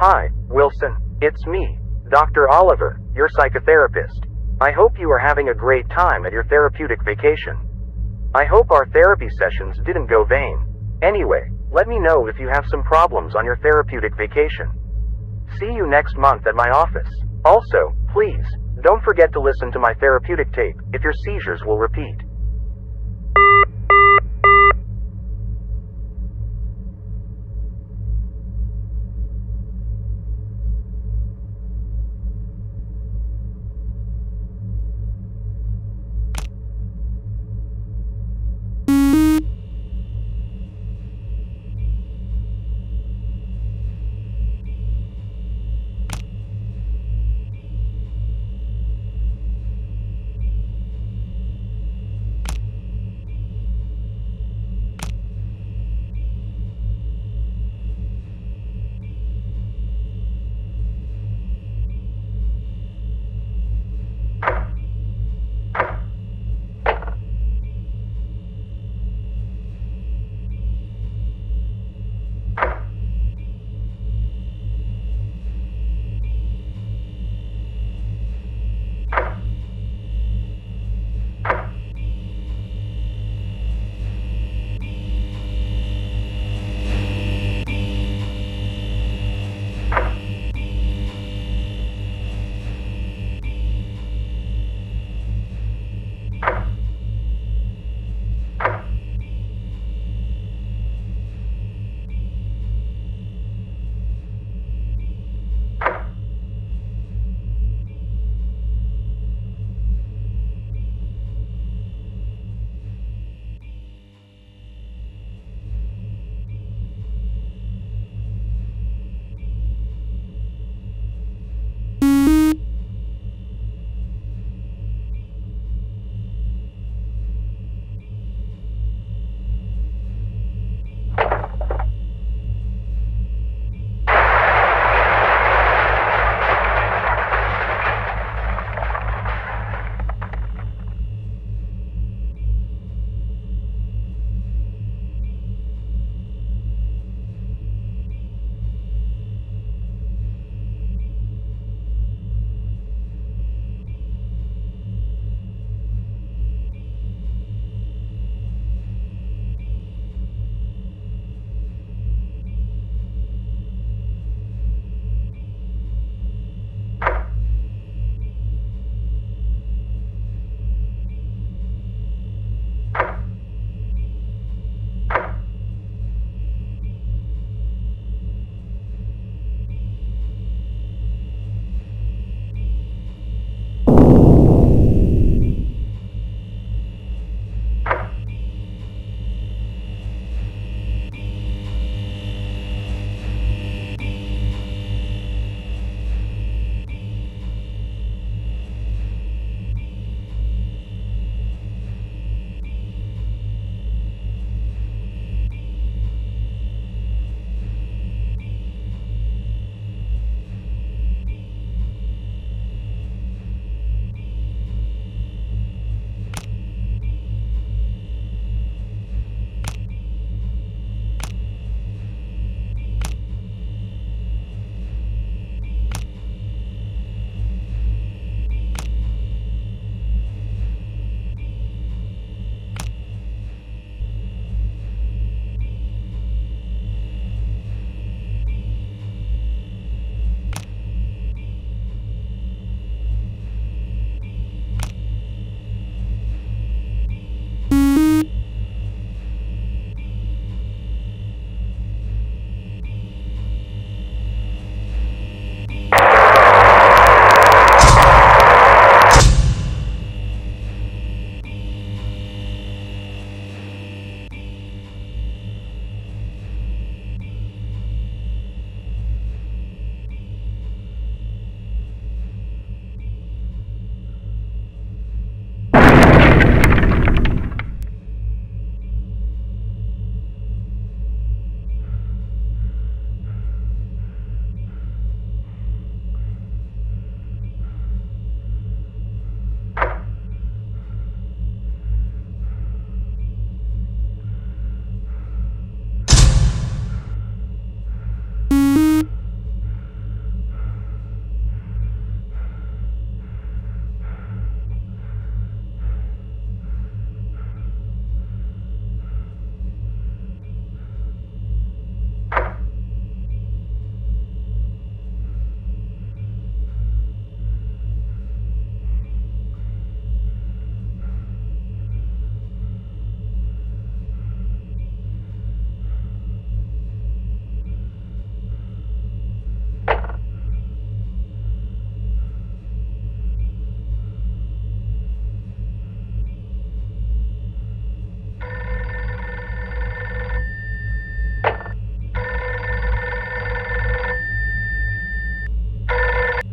Hi, Wilson. It's me, Dr. Oliver, your psychotherapist. I hope you are having a great time at your therapeutic vacation. I hope our therapy sessions didn't go vain. Anyway, let me know if you have some problems on your therapeutic vacation. See you next month at my office. Also, please, don't forget to listen to my therapeutic tape if your seizures will repeat.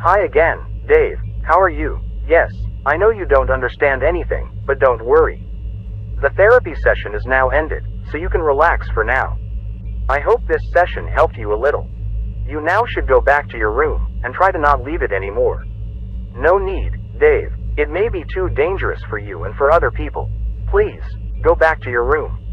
Hi again, Dave. How are you? Yes, I know you don't understand anything, but don't worry. The therapy session is now ended, so you can relax for now. I hope this session helped you a little. You now should go back to your room and try to not leave it anymore. No need, Dave. It may be too dangerous for you and for other people. Please, go back to your room.